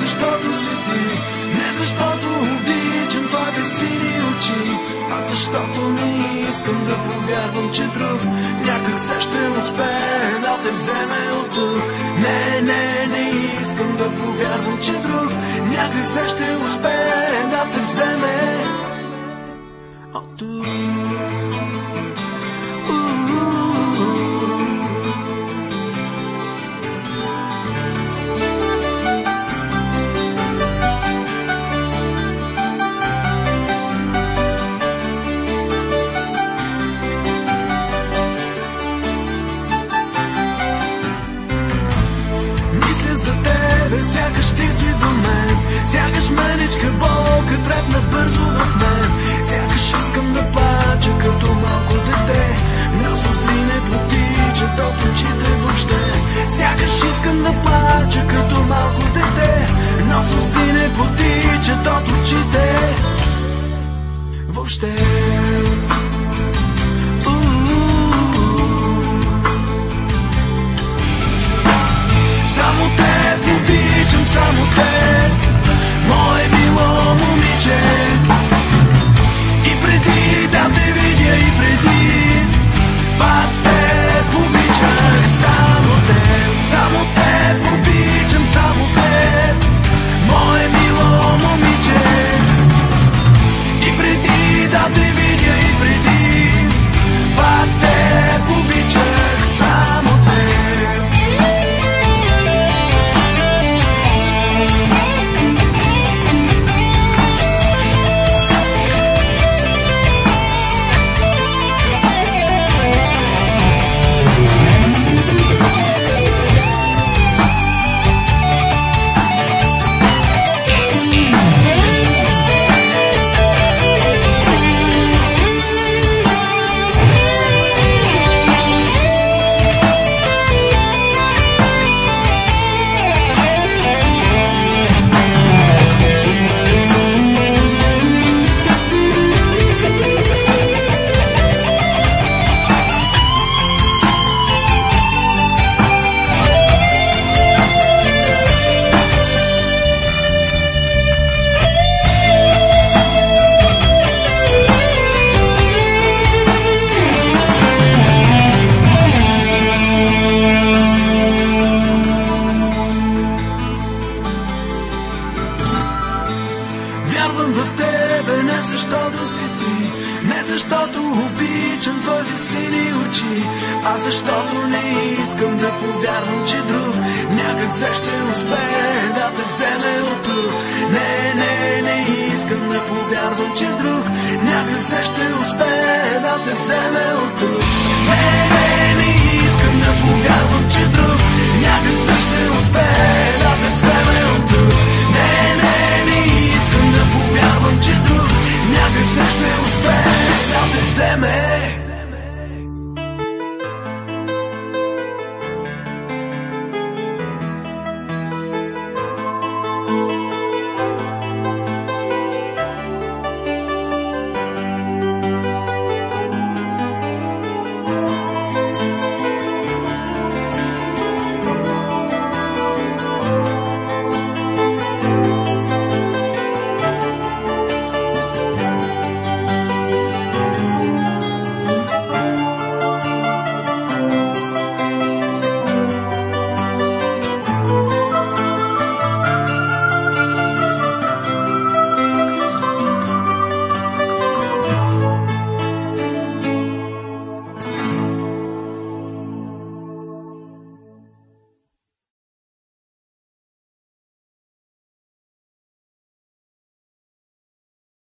защото си ти, не защото обичам твоите сини очи, а защото не искам да повярвам, че друг някак се ще успее да те вземе от тук. Не, не, не искам да повярвам, че друг някак се ще успее сякаш ти си до мен. Сякаш мъничка болка трепна бързо в мен. Сякаш искам да плача като малко дете. Но сълзи не потичат от очите въобще. Сякаш искам да плача като малко дете. Но сълзи не потичат от очите Въобще Вярвам в тебе не защото си ти, не защото обичам твоите сини очи, а защото не искам да повярвам, че друг някак се ще успее да те вземе от тук. Не, не, не искам да повярвам, че друг някак се ще успее да те вземе от тук. Не, не,